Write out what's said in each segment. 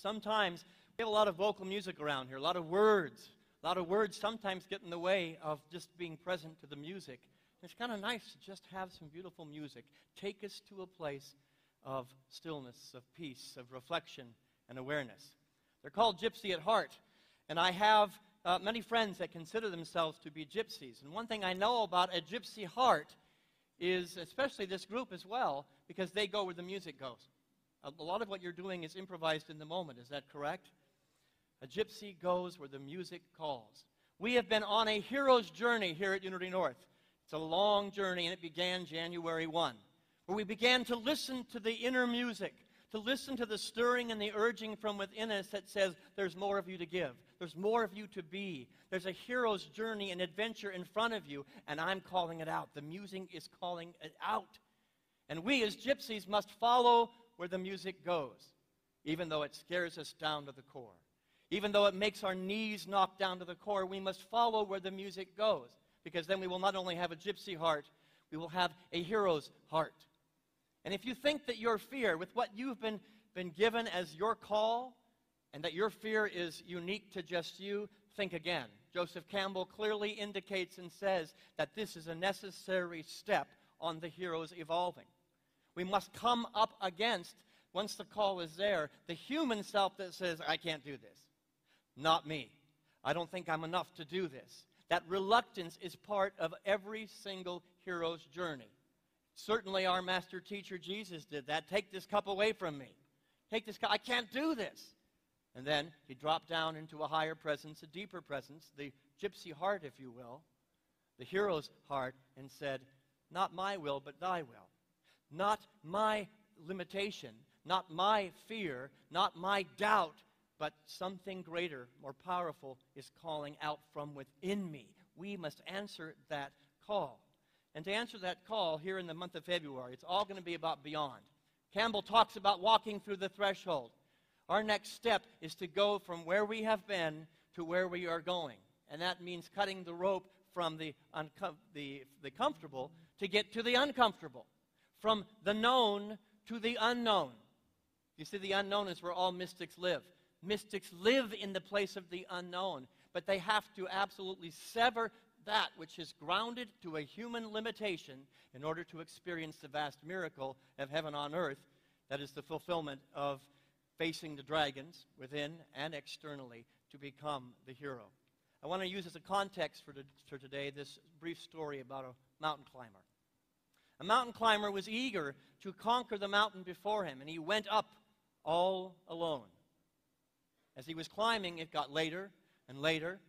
sometimes we have a lot of vocal music around here, a lot of words. A lot of words sometimes get in the way of just being present to the music. It's kind of nice to just have some beautiful music. Take us to a place of stillness, of peace, of reflection and awareness. They're called Gypsy at Heart. And I have uh, many friends that consider themselves to be gypsies. And one thing I know about a gypsy heart is, especially this group as well, because they go where the music goes. A, lot of what you're doing is improvised in the moment. Is that correct? A gypsy goes where the music calls. We have been on a hero's journey here at Unity North. It's a long journey, and it began January 1, where we began to listen to the inner music, to listen to the stirring and the urging from within us that says, There's more of you to give. There's more of you to be. There's a hero's journey and adventure in front of you, and I'm calling it out. The music is calling it out. And we, as gypsies, must follow where the music goes, even though it scares us down to the core. Even though it makes our knees knock down to the core, we must follow where the music goes, because then we will not only have a gypsy heart, we will have a hero's heart. And if you think that your fear, with what you've been, been given as your call, and that your fear is unique to just you, think again. Joseph Campbell clearly indicates and says that this is a necessary step on the hero's evolving. We must come up against, once the call is there, the human self that says, I can't do this. Not me. I don't think I'm enough to do this. That reluctance is part of every single hero's journey. Certainly, our master teacher Jesus did that. Take this cup away from me. Take this cup. I can't do this. And then he dropped down into a higher presence, a deeper presence, the gypsy heart, if you will, the hero's heart, and said, Not my will, but thy will. Not my limitation, not my fear, not my doubt, but something greater, more powerful is calling out from within me. We must answer that call. And to answer that call here in the month of February, it's all going to be about beyond. Campbell talks about walking through the threshold. Our next step is to go from where we have been to where we are going. And that means cutting the rope from the, uncom- the, the comfortable to get to the uncomfortable, from the known to the unknown. You see, the unknown is where all mystics live. Mystics live in the place of the unknown, but they have to absolutely sever that which is grounded to a human limitation in order to experience the vast miracle of heaven on earth that is the fulfillment of facing the dragons within and externally to become the hero. I want to use as a context for, for today this brief story about a mountain climber. A mountain climber was eager to conquer the mountain before him, and he went up all alone. As he was climbing, it got later and later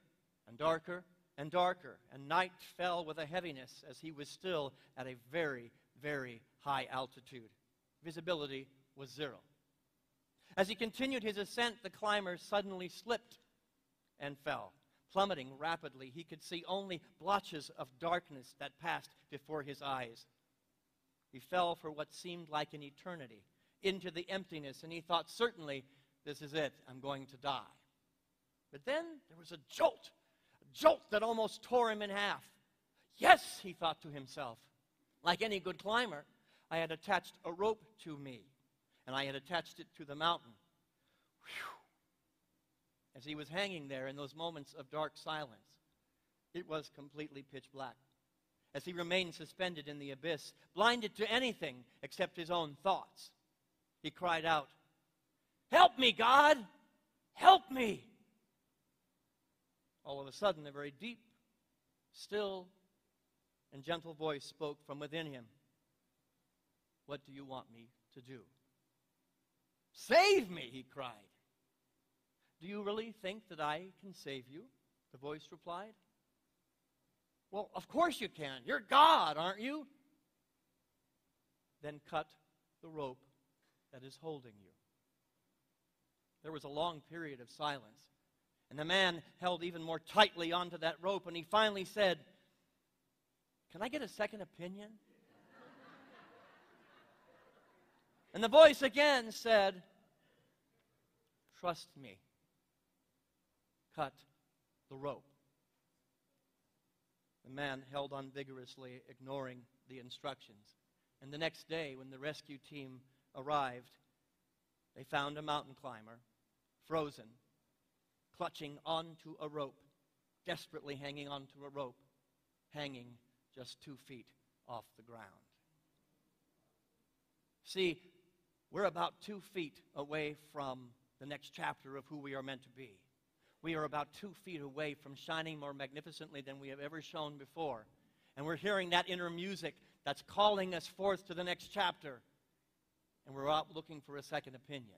and darker and darker, and night fell with a heaviness as he was still at a very, very high altitude. Visibility was zero. As he continued his ascent, the climber suddenly slipped and fell. Plummeting rapidly, he could see only blotches of darkness that passed before his eyes. He fell for what seemed like an eternity into the emptiness, and he thought, certainly, this is it. I'm going to die. But then there was a jolt a jolt that almost tore him in half. Yes, he thought to himself, like any good climber, I had attached a rope to me, and I had attached it to the mountain. Whew. As he was hanging there in those moments of dark silence, it was completely pitch black. As he remained suspended in the abyss, blinded to anything except his own thoughts, he cried out, Help me, God! Help me! all of a sudden, a very deep, still, and gentle voice spoke from within him. What do you want me to do? Save me, he cried. Do you really think that I can save you? The voice replied. Well, of course you can. You're God, aren't you? Then cut the rope that is holding you. There was a long period of silence. And the man held even more tightly onto that rope, and he finally said, Can I get a second opinion? and the voice again said, Trust me. Cut the rope. The man held on vigorously, ignoring the instructions. And the next day, when the rescue team arrived, they found a mountain climber frozen, clutching onto a rope, desperately hanging onto a rope, hanging just two feet off the ground. See, we're about two feet away from the next chapter of who we are meant to be. We are about two feet away from shining more magnificently than we have ever shone before. And we're hearing that inner music that's calling us forth to the next chapter. And we're out looking for a second opinion.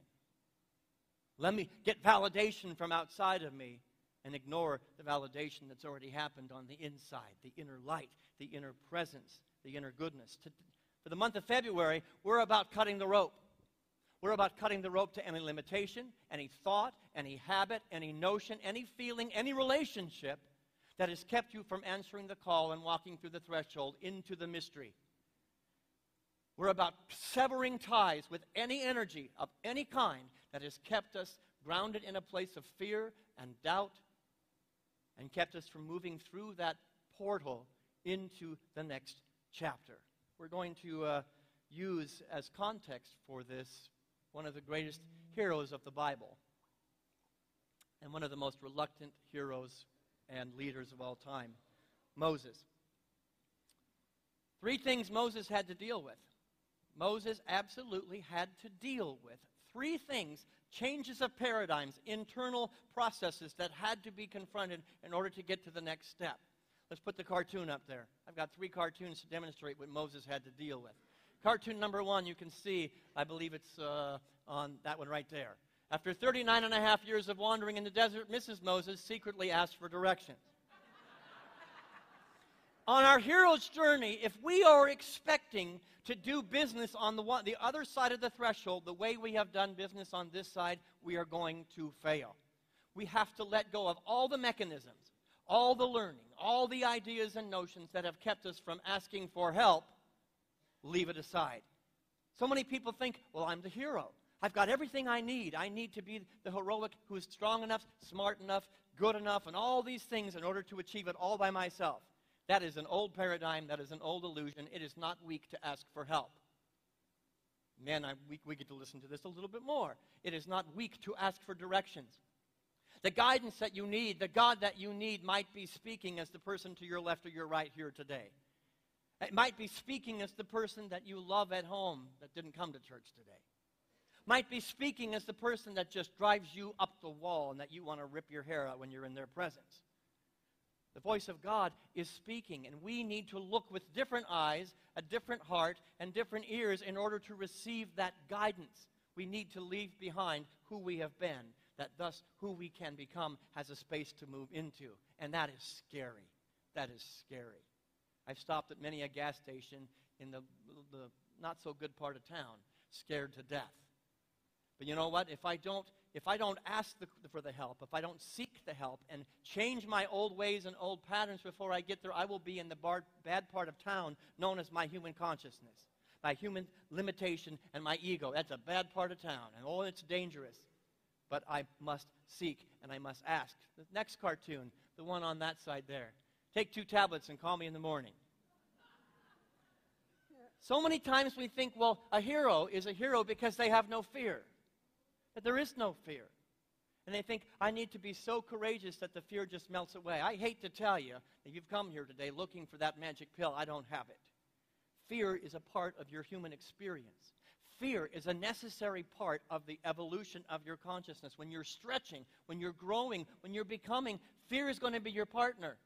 Let me get validation from outside of me and ignore the validation that's already happened on the inside, the inner light, the inner presence, the inner goodness. For the month of February, we're about cutting the rope. We're about cutting the rope to any limitation, any thought, any habit, any notion, any feeling, any relationship that has kept you from answering the call and walking through the threshold into the mystery. We're about severing ties with any energy of any kind that has kept us grounded in a place of fear and doubt and kept us from moving through that portal into the next chapter. We're going to uh, use as context for this one of the greatest heroes of the Bible and one of the most reluctant heroes and leaders of all time, Moses. Three things Moses had to deal with. Moses absolutely had to deal with three things changes of paradigms, internal processes that had to be confronted in order to get to the next step. Let's put the cartoon up there. I've got three cartoons to demonstrate what Moses had to deal with. Cartoon number one, you can see, I believe it's uh, on that one right there. After 39 and a half years of wandering in the desert, Mrs. Moses secretly asked for directions. on our hero's journey, if we are expecting to do business on the, one, the other side of the threshold the way we have done business on this side, we are going to fail. We have to let go of all the mechanisms, all the learning, all the ideas and notions that have kept us from asking for help, leave it aside. So many people think, well, I'm the hero. I've got everything I need. I need to be the heroic who is strong enough, smart enough, good enough, and all these things in order to achieve it all by myself. That is an old paradigm. That is an old illusion. It is not weak to ask for help. Man, I, we, we get to listen to this a little bit more. It is not weak to ask for directions. The guidance that you need, the God that you need, might be speaking as the person to your left or your right here today. It might be speaking as the person that you love at home that didn't come to church today. Might be speaking as the person that just drives you up the wall and that you want to rip your hair out when you're in their presence. The voice of God is speaking, and we need to look with different eyes, a different heart, and different ears in order to receive that guidance. We need to leave behind who we have been, that thus who we can become has a space to move into. And that is scary. That is scary. I've stopped at many a gas station in the, the not so good part of town, scared to death. But you know what? If I don't if I don't ask the, for the help, if I don't seek the help and change my old ways and old patterns before I get there, I will be in the bar, bad part of town known as my human consciousness, my human limitation, and my ego. That's a bad part of town, and oh, it's dangerous. But I must seek and I must ask. The next cartoon, the one on that side there. Take two tablets and call me in the morning. So many times we think, well, a hero is a hero because they have no fear that there is no fear. And they think, I need to be so courageous that the fear just melts away. I hate to tell you that you've come here today looking for that magic pill. I don't have it. Fear is a part of your human experience. Fear is a necessary part of the evolution of your consciousness. When you're stretching, when you're growing, when you're becoming, fear is going to be your partner.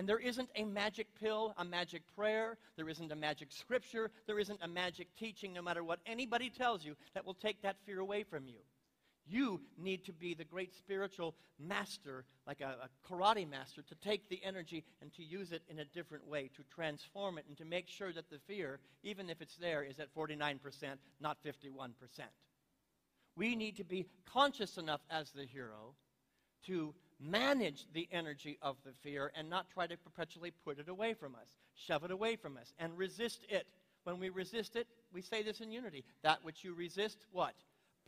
And there isn't a magic pill, a magic prayer, there isn't a magic scripture, there isn't a magic teaching, no matter what anybody tells you, that will take that fear away from you. You need to be the great spiritual master, like a, a, karate master, to take the energy and to use it in a different way, to transform it, and to make sure that the fear, even if it's there, is at 49%, not 51%. We need to be conscious enough as the hero to manage the energy of the fear and not try to perpetually put it away from us, shove it away from us, and resist it. When we resist it, we say this in unity that which you resist, what?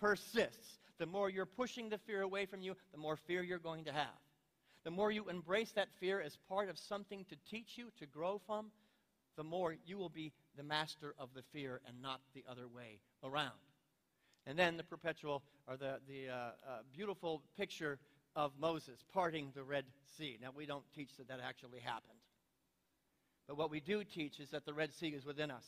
Persists the more you're pushing the fear away from you, the more fear you're going to have. The more you embrace that fear as part of something to teach you, to grow from, the more you will be the master of the fear and not the other way around. And then the perpetual, or the, the uh, uh, beautiful picture of Moses parting the Red Sea. Now, we don't teach that that actually happened. But what we do teach is that the Red Sea is within us.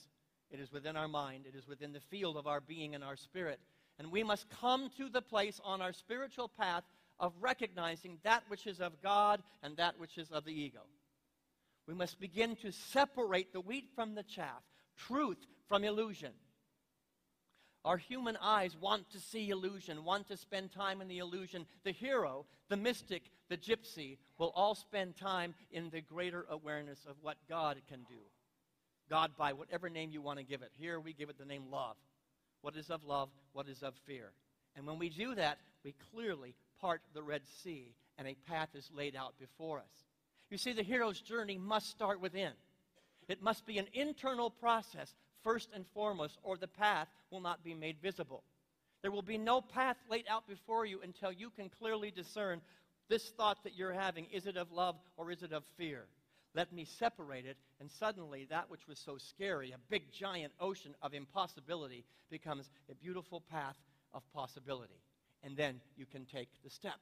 It is within our mind. It is within the field of our being and our spirit. And we must come to the place on our spiritual path of recognizing that which is of God and that which is of the ego. We must begin to separate the wheat from the chaff, truth from illusion. Our human eyes want to see illusion, want to spend time in the illusion. The hero, the mystic, the gypsy will all spend time in the greater awareness of what God can do. God, by whatever name you want to give it. Here we give it the name love. What is of love? What is of fear? And when we do that, we clearly part the Red Sea, and a path is laid out before us. You see, the hero's journey must start within. It must be an internal process, first and foremost, or the path will not be made visible. There will be no path laid out before you until you can clearly discern this thought that you're having is it of love or is it of fear? Let me separate it, and suddenly that which was so scary, a big giant ocean of impossibility, becomes a beautiful path of possibility. And then you can take the step.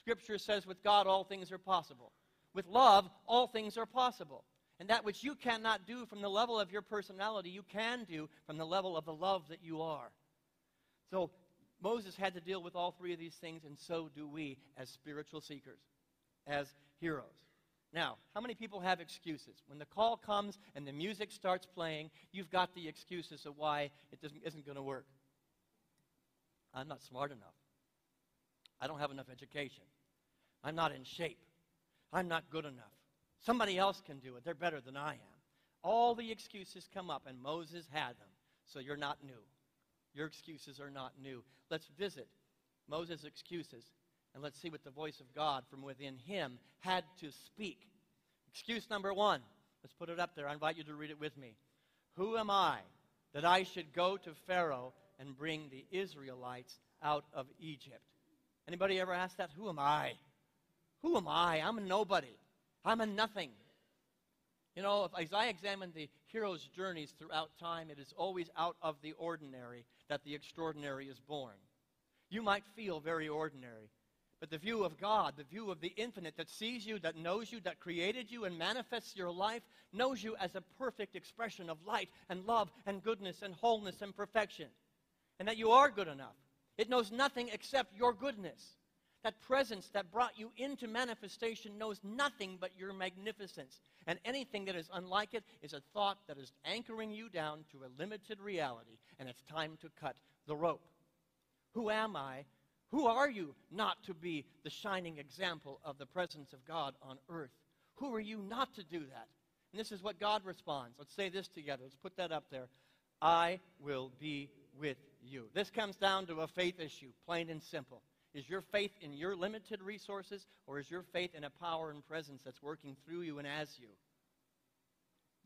Scripture says, with God, all things are possible. With love, all things are possible. And that which you cannot do from the level of your personality, you can do from the level of the love that you are. So Moses had to deal with all three of these things, and so do we as spiritual seekers, as heroes. Now, how many people have excuses? When the call comes and the music starts playing, you've got the excuses of why it isn't going to work. I'm not smart enough. I don't have enough education. I'm not in shape. I'm not good enough. Somebody else can do it. They're better than I am. All the excuses come up, and Moses had them. So you're not new. Your excuses are not new. Let's visit Moses' excuses and let's see what the voice of God from within him had to speak. Excuse number one. Let's put it up there. I invite you to read it with me. Who am I that I should go to Pharaoh and bring the Israelites out of Egypt? Anybody ever ask that? Who am I? Who am I? I'm a nobody. I'm a nothing. You know, as I examine the hero's journeys throughout time, it is always out of the ordinary that the extraordinary is born. You might feel very ordinary, but the view of God, the view of the infinite that sees you, that knows you, that created you and manifests your life, knows you as a perfect expression of light and love and goodness and wholeness and perfection. And that you are good enough. It knows nothing except your goodness. That presence that brought you into manifestation knows nothing but your magnificence. And anything that is unlike it is a thought that is anchoring you down to a limited reality, and it's time to cut the rope. Who am I who are you not to be the shining example of the presence of God on earth? Who are you not to do that? And this is what God responds. Let's say this together. Let's put that up there. I will be with you. This comes down to a faith issue, plain and simple. Is your faith in your limited resources, or is your faith in a power and presence that's working through you and as you?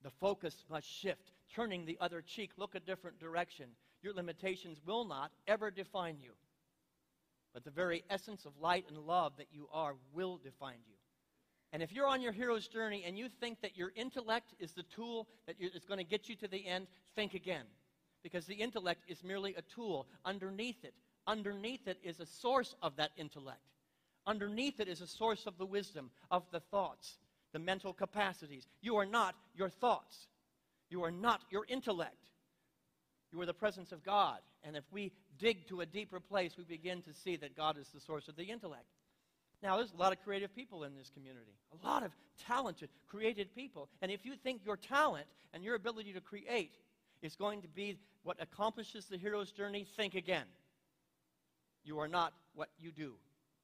The focus must shift, turning the other cheek, look a different direction. Your limitations will not ever define you. But the very essence of light and love that you are will define you. And if you're on your hero's journey and you think that your intellect is the tool that is going to get you to the end, think again. Because the intellect is merely a tool. Underneath it, underneath it is a source of that intellect. Underneath it is a source of the wisdom, of the thoughts, the mental capacities. You are not your thoughts. You are not your intellect. You are the presence of God. And if we dig to a deeper place, we begin to see that God is the source of the intellect. Now, there's a lot of creative people in this community, a lot of talented, created people. And if you think your talent and your ability to create is going to be what accomplishes the hero's journey, think again. You are not what you do.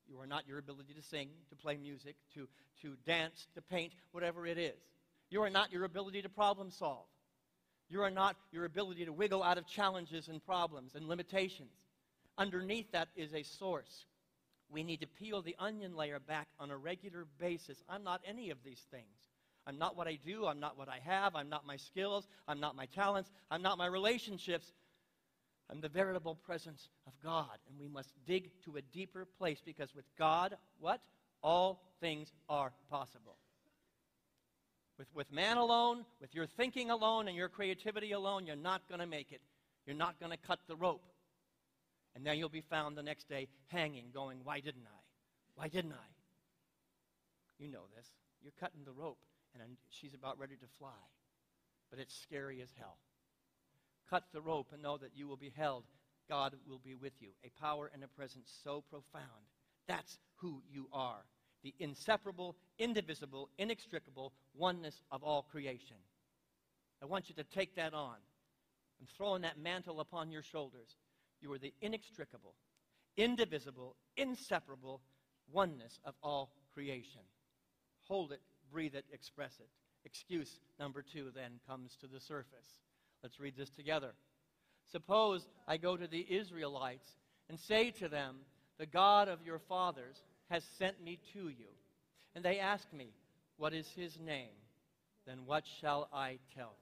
You are not your ability to sing, to play music, to, to dance, to paint, whatever it is. You are not your ability to problem solve. You are not your ability to wiggle out of challenges and problems and limitations. Underneath that is a source. We need to peel the onion layer back on a regular basis. I'm not any of these things. I'm not what I do. I'm not what I have. I'm not my skills. I'm not my talents. I'm not my relationships. I'm the veritable presence of God. And we must dig to a deeper place because with God, what? All things are possible. With, with man alone, with your thinking alone and your creativity alone, you're not going to make it. You're not going to cut the rope. And then you'll be found the next day hanging, going, Why didn't I? Why didn't I? You know this. You're cutting the rope, and she's about ready to fly. But it's scary as hell. Cut the rope and know that you will be held. God will be with you. A power and a presence so profound. That's who you are the inseparable, indivisible, inextricable oneness of all creation. I want you to take that on. I'm throwing that mantle upon your shoulders. You are the inextricable, indivisible, inseparable oneness of all creation. Hold it, breathe it, express it. Excuse number two then comes to the surface. Let's read this together. Suppose I go to the Israelites and say to them, The God of your fathers has sent me to you. And they ask me, What is his name? Then what shall I tell them?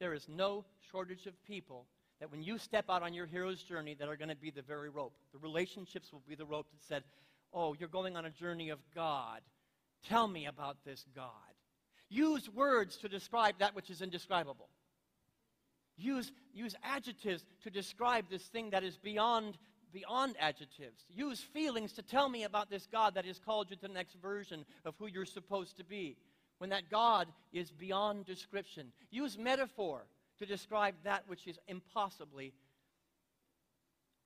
There is no shortage of people that when you step out on your hero's journey that are going to be the very rope. The relationships will be the rope that said, Oh, you're going on a journey of God. Tell me about this God. Use words to describe that which is indescribable. Use, use adjectives to describe this thing that is beyond, beyond adjectives. Use feelings to tell me about this God that has called you to the next version of who you're supposed to be. When that God is beyond description. Use metaphor to describe that which is impossibly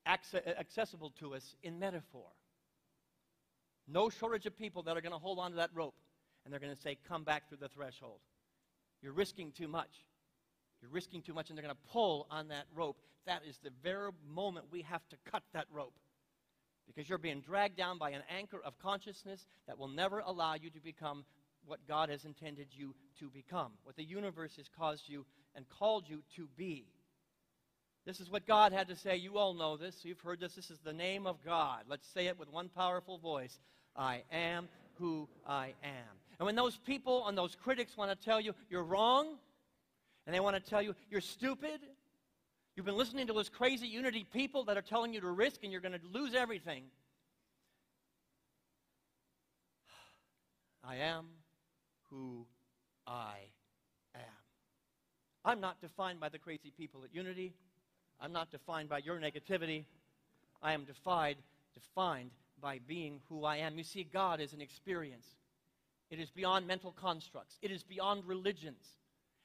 accessible to us in metaphor. No shortage of people that are going to hold on to that rope and they're going to say, Come back through the threshold. You're risking too much. You're risking too much, and they're going to pull on that rope. That is the very moment we have to cut that rope. Because you're being dragged down by an anchor of consciousness that will never allow you to become what God has intended you to become, what the universe has caused you and called you to be. This is what God had to say. You all know this. You've heard this. This is the name of God. Let's say it with one powerful voice I am who I am. And when those people and those critics want to tell you you're wrong, and they want to tell you you're stupid, you've been listening to those crazy unity people that are telling you to risk and you're going to lose everything. I am who I am. I'm not defined by the crazy people at Unity. I'm not defined by your negativity. I am defined, defined by being who I am. You see, God is an experience. It is beyond mental constructs. It is beyond religions.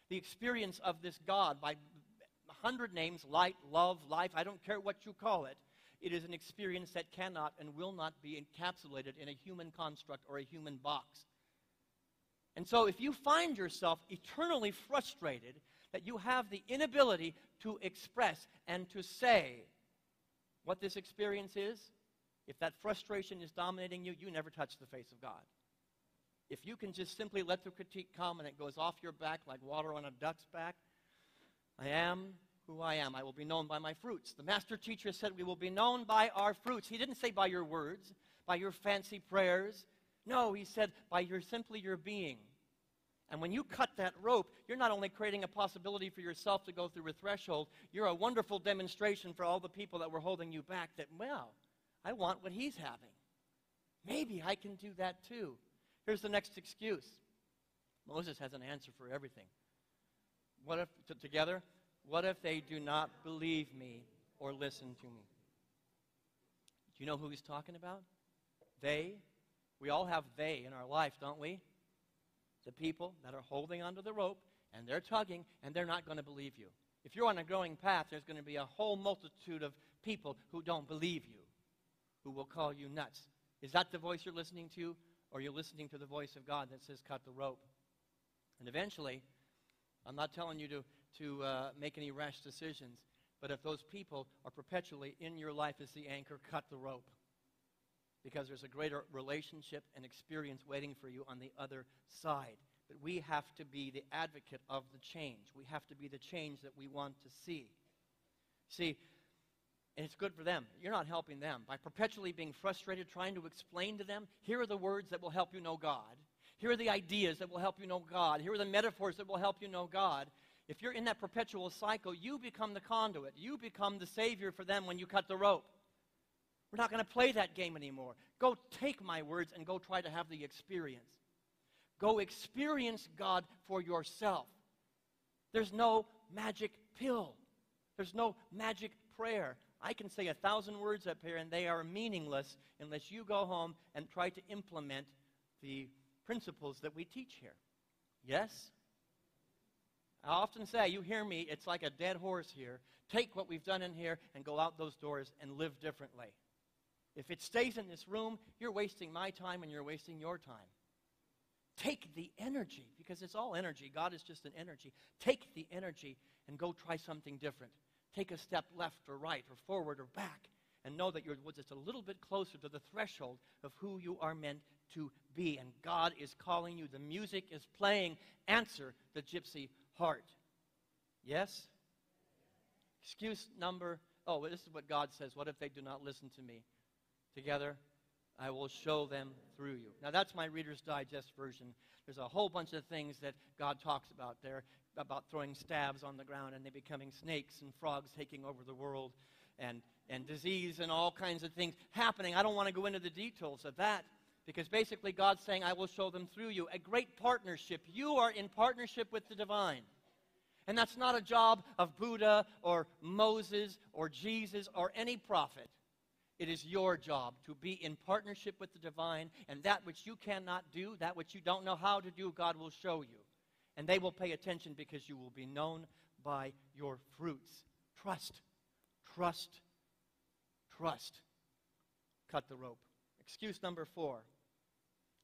The experience of this God by a hundred names, light, love, life, I don't care what you call it, it is an experience that cannot and will not be encapsulated in a human construct or a human box. And so if you find yourself eternally frustrated that you have the inability to express and to say what this experience is, if that frustration is dominating you, you never touch the face of God. If you can just simply let the critique come and it goes off your back like water on a duck's back, I am who I am. I will be known by my fruits. The master teacher said we will be known by our fruits. He didn't say by your words, by your fancy prayers. No, he said by your simply your being. And when you cut that rope, you're not only creating a possibility for yourself to go through a threshold, you're a wonderful demonstration for all the people that were holding you back that, well, I want what he's having. Maybe I can do that too. Here's the next excuse Moses has an answer for everything. What if, t- together, what if they do not believe me or listen to me? Do you know who he's talking about? They. We all have they in our life, don't we? The people that are holding onto the rope and they're tugging and they're not going to believe you. If you're on a growing path, there's going to be a whole multitude of people who don't believe you who will call you nuts. Is that the voice you're listening to? Or are you listening to the voice of God that says, cut the rope? And eventually, I'm not telling you to, to uh, make any rash decisions, but if those people are perpetually in your life as the anchor, cut the rope. Because there's a greater relationship and experience waiting for you on the other side. But we have to be the advocate of the change. We have to be the change that we want to see. See, and it's good for them. You're not helping them. By perpetually being frustrated, trying to explain to them, here are the words that will help you know God. Here are the ideas that will help you know God. Here are the metaphors that will help you know God. If you're in that perpetual cycle, you become the conduit. You become the savior for them when you cut the rope. We're not going to play that game anymore. Go take my words and go try to have the experience. Go experience God for yourself. There's no magic pill, there's no magic prayer. I can say a thousand words up here and they are meaningless unless you go home and try to implement the principles that we teach here. Yes? I often say, you hear me, it's like a dead horse here. Take what we've done in here and go out those doors and live differently. If it stays in this room, you're wasting my time and you're wasting your time. Take the energy, because it's all energy. God is just an energy. Take the energy and go try something different. Take a step left or right or forward or back and know that you're just a little bit closer to the threshold of who you are meant to be. And God is calling you. The music is playing. Answer the gypsy heart. Yes? Excuse number, oh, this is what God says. What if they do not listen to me? Together, I will show them through you. Now, that's my Reader's Digest version. There's a whole bunch of things that God talks about there about throwing stabs on the ground and they becoming snakes and frogs taking over the world and, and disease and all kinds of things happening. I don't want to go into the details of that because basically God's saying, I will show them through you. A great partnership. You are in partnership with the divine. And that's not a job of Buddha or Moses or Jesus or any prophet. It is your job to be in partnership with the divine, and that which you cannot do, that which you don't know how to do, God will show you. And they will pay attention because you will be known by your fruits. Trust, trust, trust. Cut the rope. Excuse number four.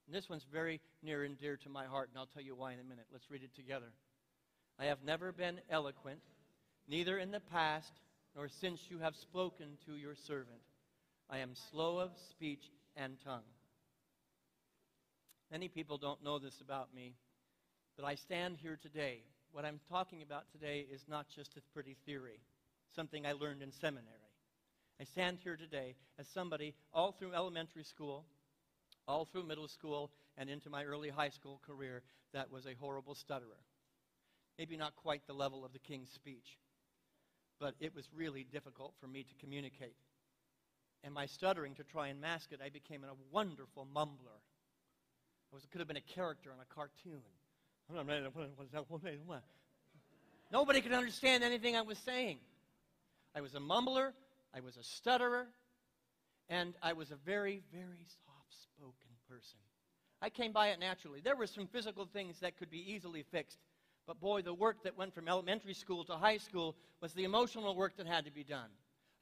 And this one's very near and dear to my heart, and I'll tell you why in a minute. Let's read it together. I have never been eloquent, neither in the past nor since you have spoken to your servant. I am slow of speech and tongue. Many people don't know this about me, but I stand here today. What I'm talking about today is not just a pretty theory, something I learned in seminary. I stand here today as somebody all through elementary school, all through middle school, and into my early high school career that was a horrible stutterer. Maybe not quite the level of the King's speech, but it was really difficult for me to communicate. And my stuttering to try and mask it, I became a wonderful mumbler. I was, could have been a character in a cartoon. Nobody could understand anything I was saying. I was a mumbler, I was a stutterer, and I was a very, very soft spoken person. I came by it naturally. There were some physical things that could be easily fixed, but boy, the work that went from elementary school to high school was the emotional work that had to be done.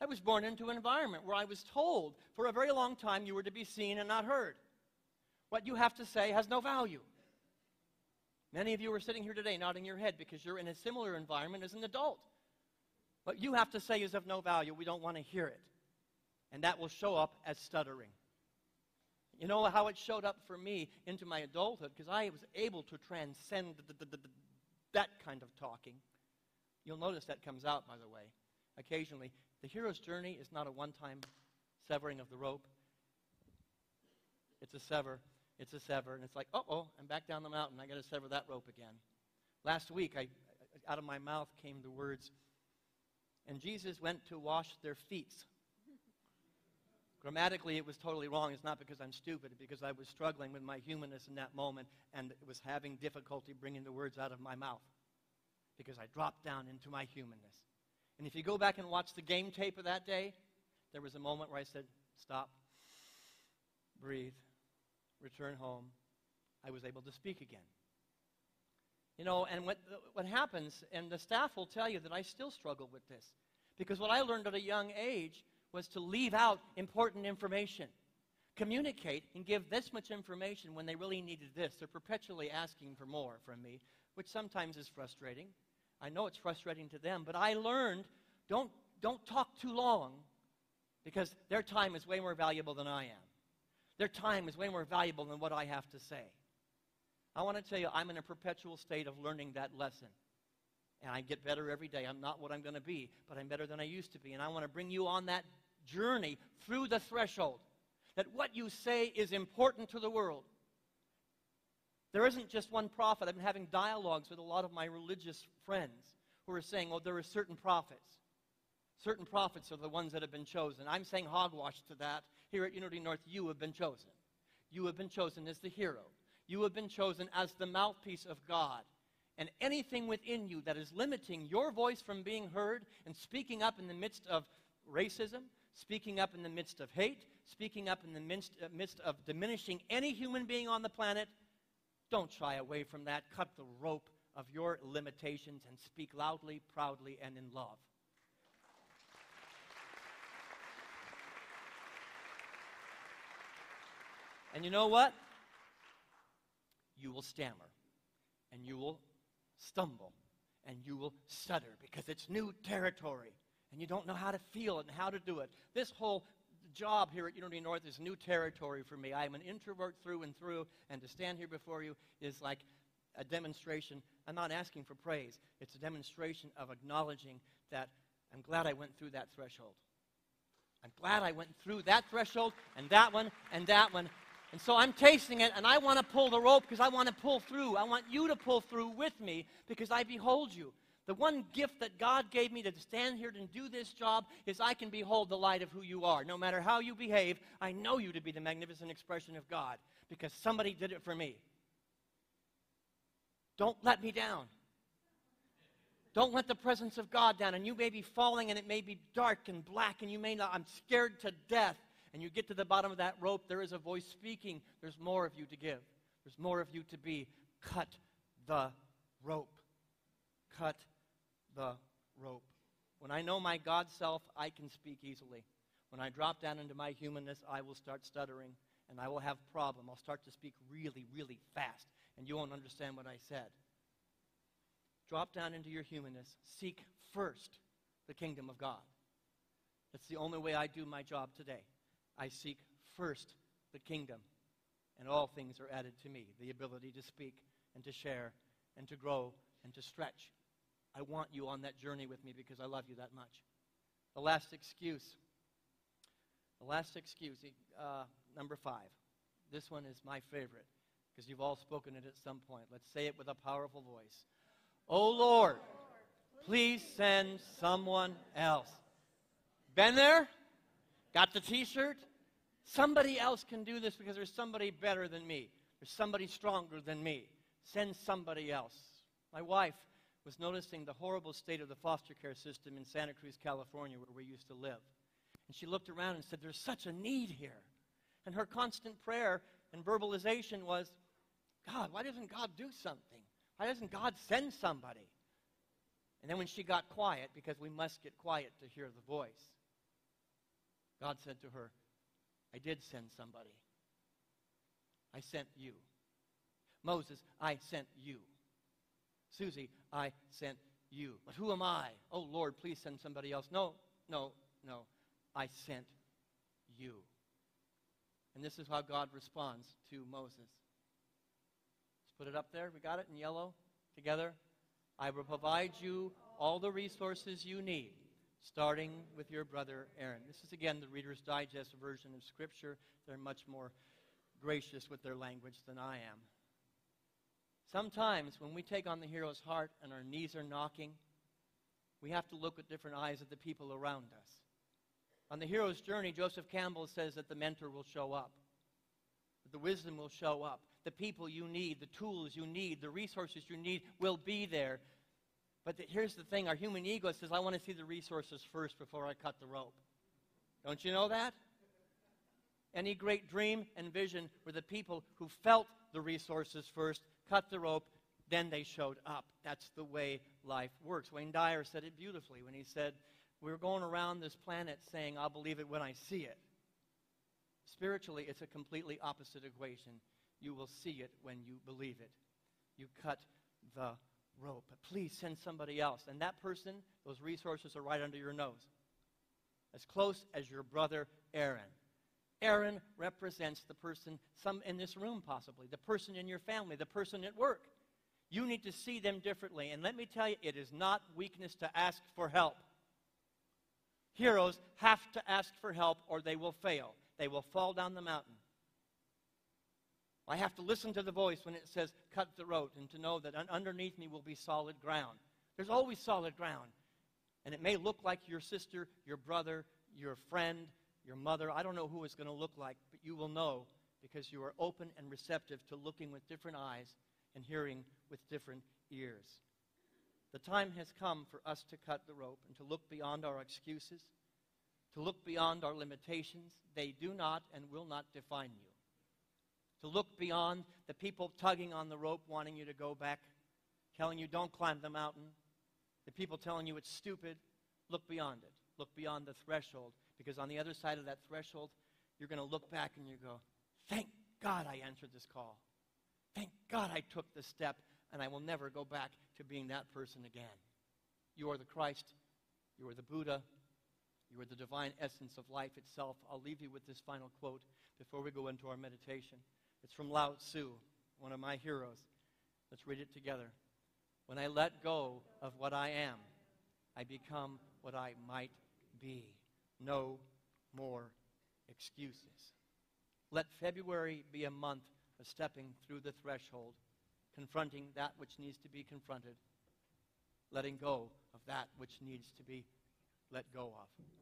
I was born into an environment where I was told for a very long time you were to be seen and not heard. What you have to say has no value. Many of you are sitting here today nodding your head because you're in a similar environment as an adult. What you have to say is of no value. We don't want to hear it. And that will show up as stuttering. You know how it showed up for me into my adulthood? Because I was able to transcend that kind of talking. You'll notice that comes out, by the way. Occasionally, the hero's journey is not a one time severing of the rope. It's a sever, it's a sever, and it's like, oh, oh, I'm back down the mountain. I got to sever that rope again. Last week, I, out of my mouth came the words, and Jesus went to wash their feet. Grammatically, it was totally wrong. It's not because I'm stupid, it's because I was struggling with my humanness in that moment and was having difficulty bringing the words out of my mouth because I dropped down into my humanness. And if you go back and watch the game tape of that day, there was a moment where I said, Stop, breathe, return home. I was able to speak again. You know, and what, what happens, and the staff will tell you that I still struggle with this. Because what I learned at a young age was to leave out important information. Communicate and give this much information when they really needed this. They're perpetually asking for more from me, which sometimes is frustrating. I know it's frustrating to them, but I learned don't, don't talk too long because their time is way more valuable than I am. Their time is way more valuable than what I have to say. I want to tell you, I'm in a perpetual state of learning that lesson. And I get better every day. I'm not what I'm going to be, but I'm better than I used to be. And I want to bring you on that journey through the threshold that what you say is important to the world. There isn't just one prophet. I've been having dialogues with a lot of my religious friends who are saying, well, there are certain prophets. Certain prophets are the ones that have been chosen. I'm saying hogwash to that. Here at Unity North, you have been chosen. You have been chosen as the hero. You have been chosen as the mouthpiece of God. And anything within you that is limiting your voice from being heard and speaking up in the midst of racism, speaking up in the midst of hate, speaking up in the midst, uh, midst of diminishing any human being on the planet, don't shy away from that. Cut the rope of your limitations and speak loudly, proudly, and in love. And you know what? You will stammer, and you will stumble, and you will stutter because it's new territory, and you don't know how to feel and how to do it. This whole job here at Unity North is new territory for me. I am an introvert through and through, and to stand here before you is like a demonstration. I'm not asking for praise, it's a demonstration of acknowledging that I'm glad I went through that threshold. I'm glad I went through that threshold and that one and that one. And so I'm tasting it, and I want to pull the rope because I want to pull through. I want you to pull through with me because I behold you. The one gift that God gave me to stand here and do this job is I can behold the light of who you are. No matter how you behave, I know you to be the magnificent expression of God because somebody did it for me. Don't let me down. Don't let the presence of God down. And you may be falling and it may be dark and black and you may not. I'm scared to death. And you get to the bottom of that rope, there is a voice speaking. There's more of you to give, there's more of you to be. Cut the rope. Cut the rope. When I know my God self, I can speak easily. When I drop down into my humanness, I will start stuttering and I will have problem. I'll start to speak really, really fast and you won't understand what I said. Drop down into your humanness. Seek first the kingdom of God. That's the only way I do my job today. I seek first the kingdom, and all things are added to me the ability to speak and to share and to grow and to stretch. I want you on that journey with me because I love you that much. The last excuse. The last excuse, uh, number five. This one is my favorite because you've all spoken it at some point. Let's say it with a powerful voice. Oh Lord, please send someone else. Been there? Got the t shirt? Somebody else can do this because there's somebody better than me. There's somebody stronger than me. Send somebody else. My wife was noticing the horrible state of the foster care system in Santa Cruz, California, where we used to live. And she looked around and said, There's such a need here. And her constant prayer and verbalization was, God, why doesn't God do something? Why doesn't God send somebody? And then when she got quiet, because we must get quiet to hear the voice, God said to her, I did send somebody. I sent you. Moses, I sent you. Susie, I sent you. But who am I? Oh, Lord, please send somebody else. No, no, no. I sent you. And this is how God responds to Moses. Let's put it up there. We got it in yellow together. I will provide you all the resources you need, starting with your brother Aaron. This is, again, the Reader's Digest version of Scripture. They're much more gracious with their language than I am. Sometimes when we take on the hero's heart and our knees are knocking, we have to look with different eyes at the people around us. On the hero's journey, Joseph Campbell says that the mentor will show up, that the wisdom will show up, the people you need, the tools you need, the resources you need will be there. But the, here's the thing our human ego says, I want to see the resources first before I cut the rope. Don't you know that? Any great dream and vision were the people who felt the resources first cut the rope, then they showed up. That's the way life works. Wayne Dyer said it beautifully when he said, We're going around this planet saying, I'll believe it when I see it. Spiritually, it's a completely opposite equation. You will see it when you believe it. You cut the rope. But please send somebody else. And that person, those resources are right under your nose. As close as your brother Aaron. Aaron represents the person, some in this room possibly, the person in your family, the person at work. You need to see them differently. And let me tell you, it is not weakness to ask for help. Heroes have to ask for help or they will fail. They will fall down the mountain. I have to listen to the voice when it says, cut the rope, and to know that underneath me will be solid ground. There's always solid ground. And it may look like your sister, your brother, your friend, your mother. I don't know who it's going to look like, but you will know because you are open and receptive to looking with different eyes and hearing with different ears. The time has come for us to cut the rope and to look beyond our excuses, to look beyond our limitations. They do not and will not define you. To look beyond the people tugging on the rope, wanting you to go back, telling you don't climb the mountain, the people telling you it's stupid. Look beyond it. Look beyond the threshold. Because on the other side of that threshold, you're going to look back and you go, Thank God I answered this call. Thank God I took this step, and I will never go back to being that person again. You are the Christ. You are the Buddha. You are the divine essence of life itself. I'll leave you with this final quote before we go into our meditation. It's from Lao Tzu, one of my heroes. Let's read it together. When I let go of what I am, I become what I might be. No more excuses. Let February be a month of stepping through the threshold, confronting that which needs to be confronted, letting go of that which needs to be let go of.